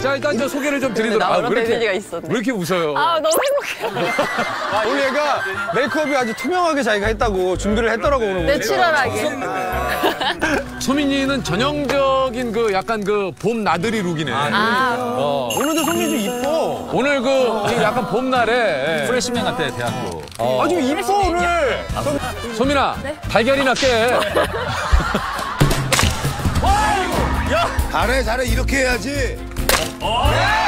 자 일단 저 소개를 좀 드리도록. 나 아, 그런 왜 이렇게 있었네. 왜 이렇게 웃어요? 아 너무 행복해요. 오늘 얘가 메이크업이 아주 투명하게 자기가 했다고 준비를 했더라고 오늘. 내추럴하게. 소민이는 전형적인 그 약간 그 봄 나들이 룩이네. 아 어. 오늘도 성민 좀 이뻐. 오늘 그이 약간 봄날에 프레시맨 같아 대학교. 아주 이뻐 오늘. 소민아 달걀이나 깨. 잘해 잘해 이렇게 해야지 ¡Oh!